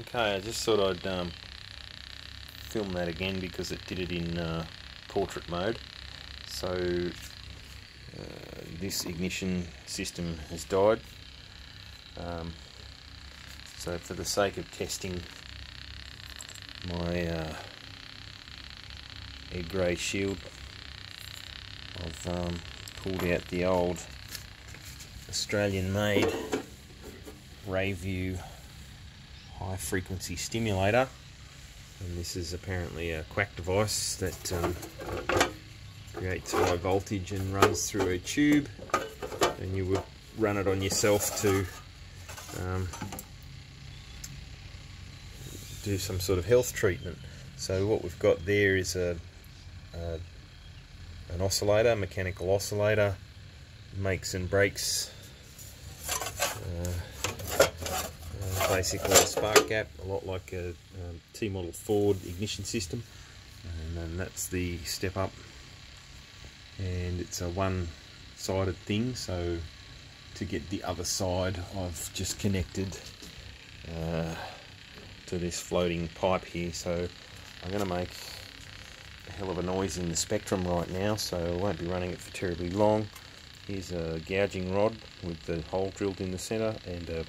Okay, I just thought I'd um, film that again because it did it in uh, portrait mode. So uh, this ignition system has died. Um, so for the sake of testing my uh, Ed Gray shield, I've um, pulled out the old Australian made Rayview high frequency stimulator. And this is apparently a quack device that um, creates high voltage and runs through a tube. And you would run it on yourself to um, do some sort of health treatment. So what we've got there is a, a an oscillator, mechanical oscillator makes and breaks uh, basically a spark gap, a lot like a um, T-model Ford ignition system. And then that's the step up. And it's a one-sided thing, so to get the other side, I've just connected uh, to this floating pipe here. So I'm going to make a hell of a noise in the spectrum right now, so I won't be running it for terribly long. Here's a gouging rod with the hole drilled in the centre and a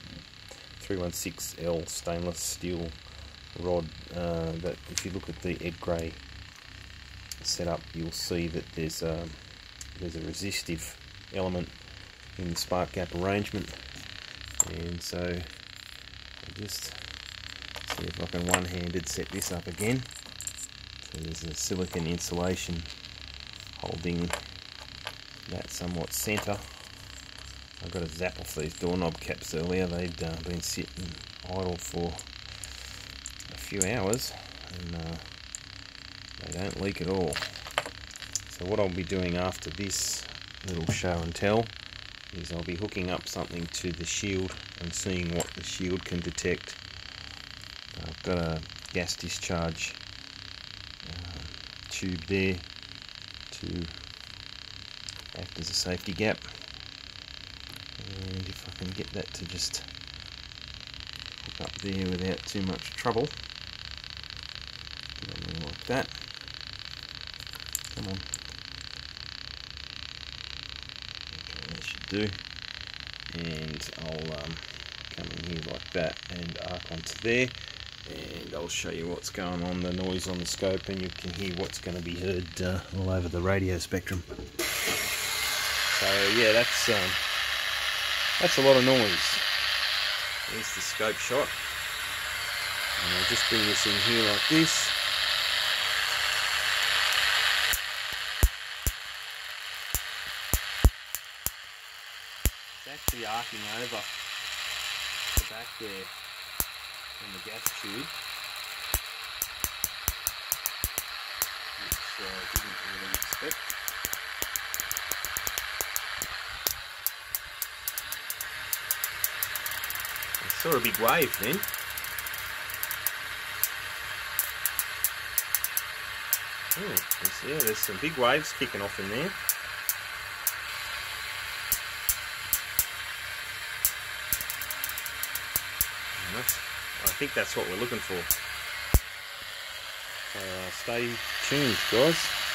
316L stainless steel rod uh, that if you look at the Ed Gray setup you'll see that there's a, there's a resistive element in the spark gap arrangement. And so I'll just see if I can one-handed set this up again. So there's a silicon insulation holding that somewhat centre I got a zap off these doorknob caps earlier. They'd uh, been sitting idle for a few hours and uh, they don't leak at all. So what I'll be doing after this little show and tell is I'll be hooking up something to the shield and seeing what the shield can detect. I've got a gas discharge uh, tube there to act as a safety gap and if I can get that to just hook up there without too much trouble. Something like that. Come on. Okay that should do. And I'll um, come in here like that and arc onto there. And I'll show you what's going on, the noise on the scope and you can hear what's going to be heard uh, all over the radio spectrum. So yeah, that's um, that's a lot of noise. There's the scope shot. And I'll just bring this in here like this. It's actually arcing over the back there on the gas tube. Which uh, didn't really expect. Saw a big wave then. There's, yeah, there's some big waves kicking off in there. I think that's what we're looking for. Uh, stay tuned, guys.